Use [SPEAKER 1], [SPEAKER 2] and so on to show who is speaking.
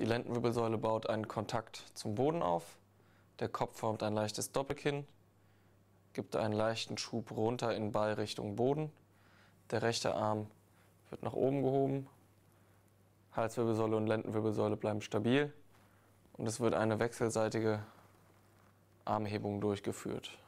[SPEAKER 1] Die Lendenwirbelsäule baut einen Kontakt zum Boden auf. Der Kopf formt ein leichtes Doppelkinn, gibt einen leichten Schub runter in Ball Richtung Boden. Der rechte Arm wird nach oben gehoben. Halswirbelsäule und Lendenwirbelsäule bleiben stabil. Und es wird eine wechselseitige Armhebung durchgeführt.